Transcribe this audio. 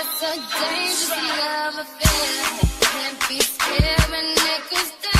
a dangerous love affair. Can't be scared when it goes